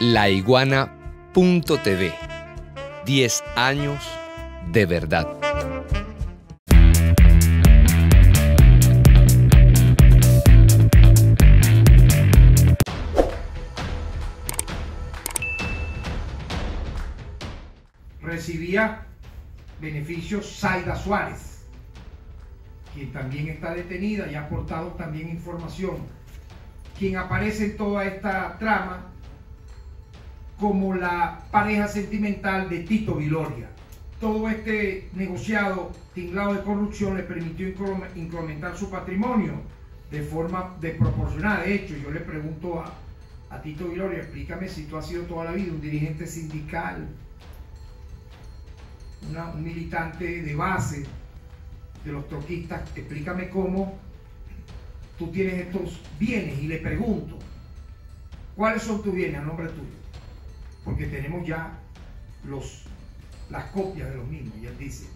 laiguana.tv. 10 años de verdad. recibía beneficios Zaida Suárez, quien también está detenida y ha aportado también información, quien aparece en toda esta trama como la pareja sentimental de Tito Viloria. Todo este negociado tinglado de corrupción le permitió incrementar su patrimonio de forma desproporcionada. De hecho, yo le pregunto a, Tito Viloria, explícame si tú has sido toda la vida un dirigente sindical, un militante de base de los troquistas, explícame cómo tú tienes estos bienes y le pregunto, ¿cuáles son tus bienes a nombre tuyo? Porque tenemos ya los, las copias de los mismos. Y él dice,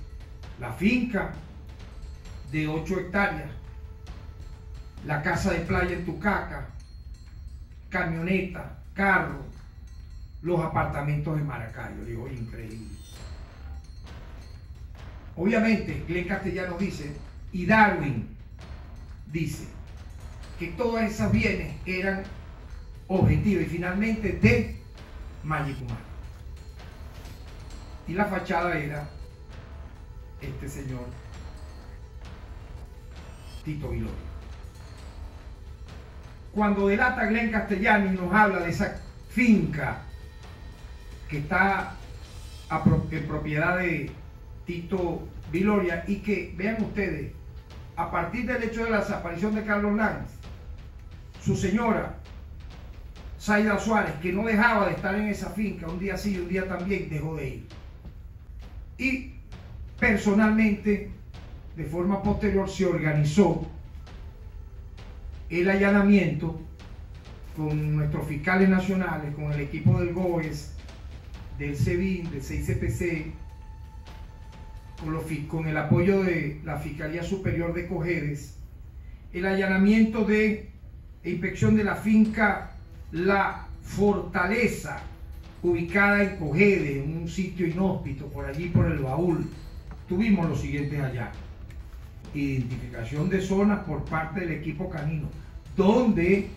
la finca de 8 hectáreas, la casa de playa en Tucaca, camioneta, carro, los apartamentos de Maracayo. Digo, increíble. Obviamente, Glenn Castellano dice, y Darwin dice, que todas esas bienes eran objetivos y finalmente de Mayicumán. Y la fachada era este señor Tito Viloria. Cuando delata Glenn Castellano y nos habla de esa finca que está en propiedad de Tito Viloria y que, vean ustedes, a partir del hecho de la desaparición de Carlos Lanz, su señora, Zaida Suárez, que no dejaba de estar en esa finca, un día sí y un día también, dejó de ir. Y personalmente, de forma posterior, se organizó el allanamiento con nuestros fiscales nacionales, con el equipo del GOES, del CEBIN, del CICPC, con, el apoyo de la Fiscalía Superior de Cojedes, el allanamiento de e inspección de la finca La Fortaleza, ubicada en Cojedes, en un sitio inhóspito, por allí por el baúl. Tuvimos los siguientes allá. Identificación de zonas por parte del equipo canino, donde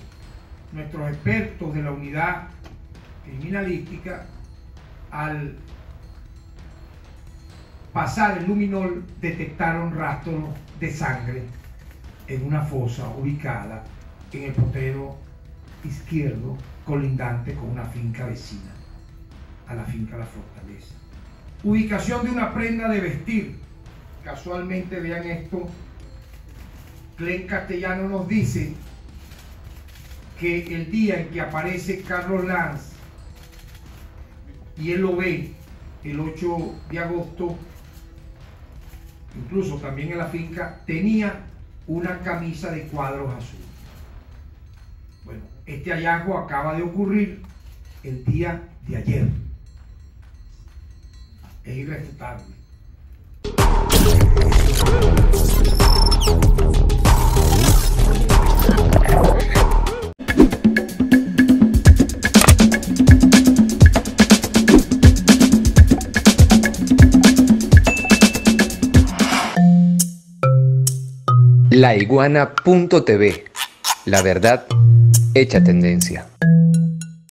nuestros expertos de la unidad criminalística, al pasar el luminol detectaron rastros de sangre en una fosa ubicada en el potero izquierdo colindante con una finca vecina a la finca La Fortaleza. Ubicación de una prenda de vestir. Casualmente vean esto. Glenn Castellano nos dice que el día en que aparece Carlos Lanz y él lo ve el 8 de agosto incluso también en la finca, tenía una camisa de cuadros azul. Este hallazgo acaba de ocurrir el día de ayer. Es irrefutable. laiguana.tv. La verdad hecha tendencia.